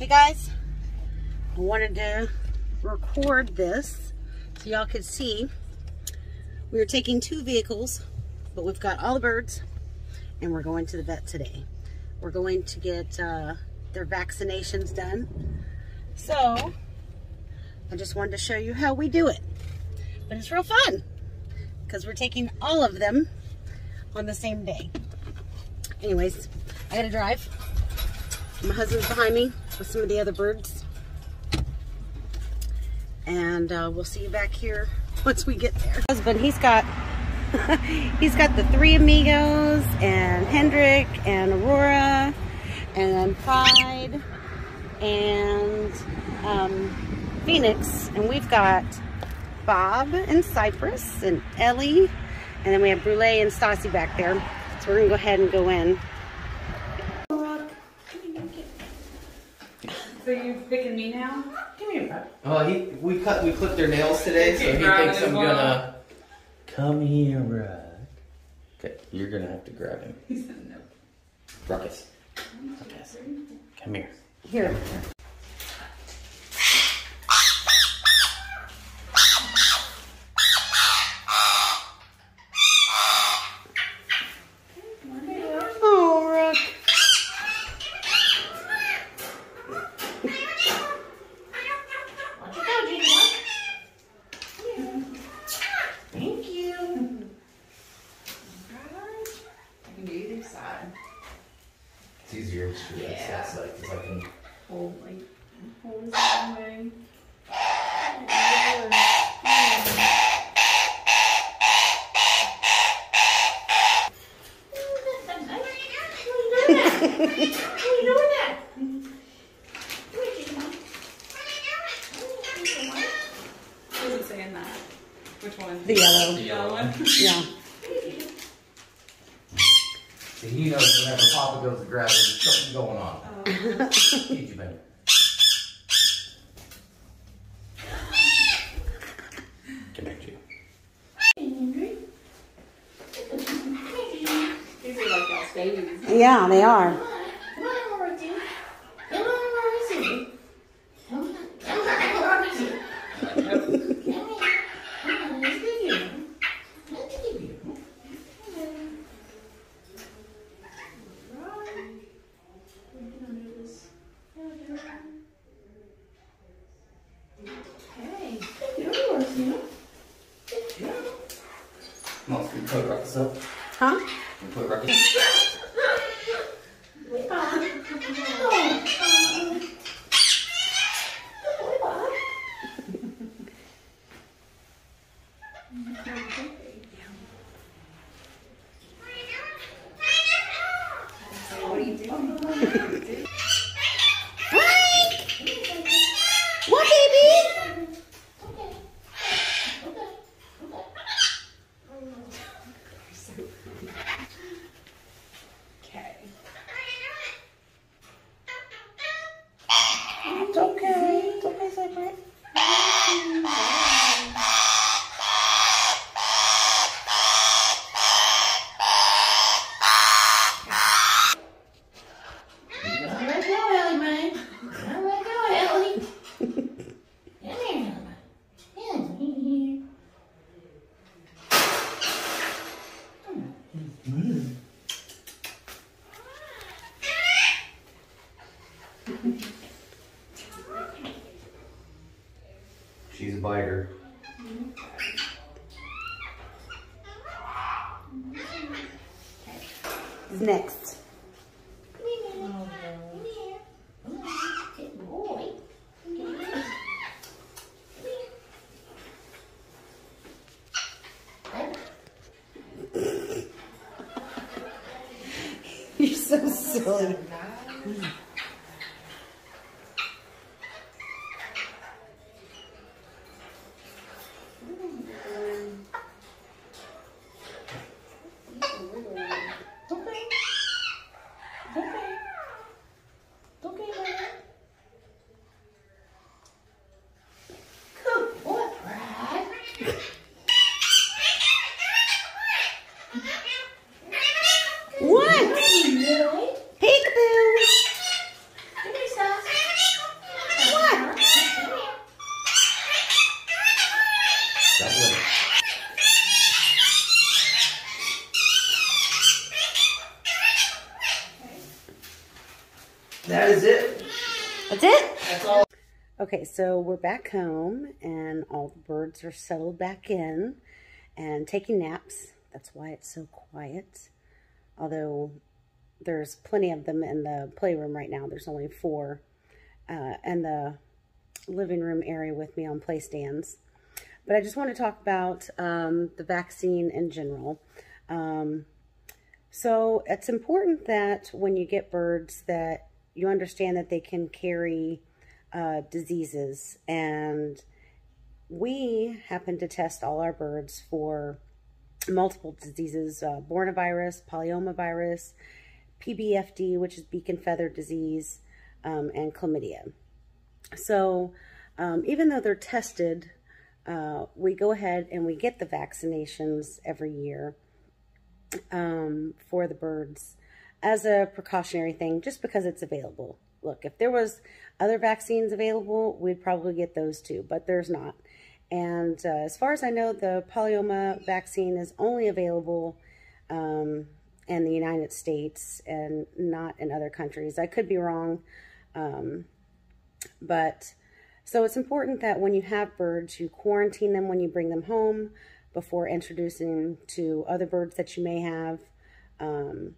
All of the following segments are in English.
Hey guys, I wanted to record this so y'all could see. We are taking two vehicles, but we've got all the birds and we're going to the vet today. We're going to get uh, their vaccinations done. So, I just wanted to show you how we do it. But it's real fun because we're taking all of them on the same day. Anyways, I gotta drive. My husband's behind me with some of the other birds. And uh, we'll see you back here once we get there. Husband, he's got he's got the three amigos and Hendrik and Aurora and Pride and um, Phoenix. And we've got Bob and Cypress and Ellie. And then we have Brule and Stassi back there. So we're gonna go ahead and go in. So you picking me now? Give me a butt. Oh, he we cut we clipped their nails today, so he thinks I'm gonna come here, Rock. Okay, you're gonna have to grab him. He said no. Ruckus. Ruckus. Come here. Here. Oh, Rook. Thank you. I can do either side. It's easier to do Yeah. that side because I can. Hold like hold this one way. Who's it saying that? Which one? The yellow. The yellow one. Yeah. See, he knows whenever Papa goes to grab him, there's something going on. Oh. Need you, baby. Come back to you. These are like y'all's babies. Yeah, they are. Come on, we put Ruckus up. Huh? We put Ruckus. What, baby? Okay. It's okay. It's okay, Cypress. She's a biter. Who's next? You're so silly. What? Peekaboo. That is it. That's it? That's all. Okay, so we're back home and all the birds are settled back in and taking naps. That's why it's so quiet. Although there's plenty of them in the playroom right now. There's only four. Uh, and the living room area with me on play stands. But I just want to talk about um, the vaccine in general. Um, so it's important that when you get birds that you understand that they can carry uh, diseases. And we happen to test all our birds for multiple diseases, uh, Bornavirus, Polyomavirus, PBFD, which is beak and feather disease, um, and chlamydia. So um, even though they're tested, uh, we go ahead and we get the vaccinations every year um, for the birds as a precautionary thing, just because it's available. Look, if there was other vaccines available, we'd probably get those too, but there's not. And uh, as far as I know, the polyoma vaccine is only available um, in the United States and not in other countries. I could be wrong, um, but so it's important that when you have birds, you quarantine them when you bring them home before introducing to other birds that you may have, um,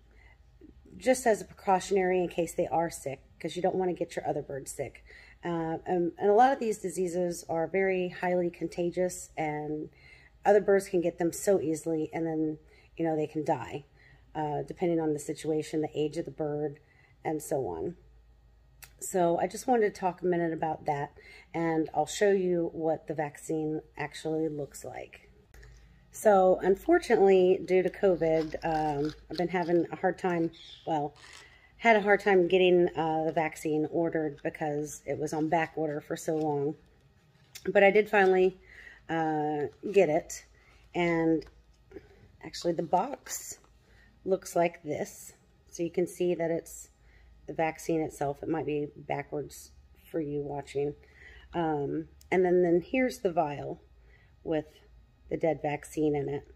just as a precautionary in case they are sick, because you don't want to get your other birds sick. Uh, and, and a lot of these diseases are very highly contagious, and other birds can get them so easily, and then, you know, they can die, uh, depending on the situation, the age of the bird, and so on. So I just wanted to talk a minute about that, and I'll show you what the vaccine actually looks like. So unfortunately, due to COVID, um, I've been having a hard time, well, had a hard time getting uh, the vaccine ordered because it was on back order for so long. But I did finally uh, get it. And actually the box looks like this. So you can see that it's the vaccine itself. It might be backwards for you watching. Um, and then, then here's the vial with the dead vaccine in it.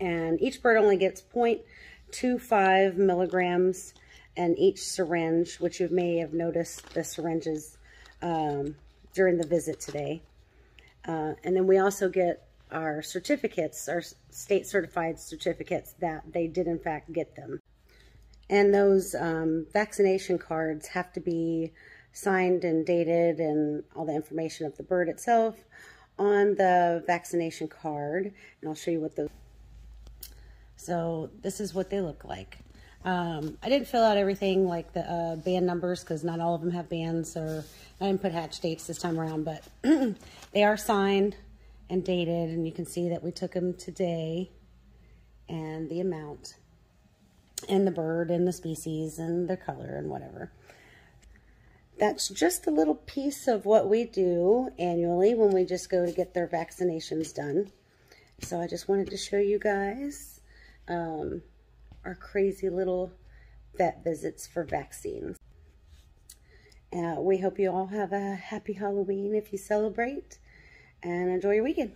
And each bird only gets 0.25 milligrams in each syringe, which you may have noticed the syringes um, during the visit today. Uh, and then we also get our certificates, our state certified certificates that they did in fact get them. And those um, vaccination cards have to be signed and dated and all the information of the bird itself on the vaccination card. And I'll show you what those... So this is what they look like. Um, I didn't fill out everything like the uh, band numbers because not all of them have bands or I didn't put hatch dates this time around, but they are signed and dated and you can see that we took them today and the amount and the bird and the species and the color and whatever. That's just a little piece of what we do annually when we just go to get their vaccinations done. So I just wanted to show you guys um, our crazy little vet visits for vaccines. Uh, we hope you all have a happy Halloween if you celebrate and enjoy your weekend.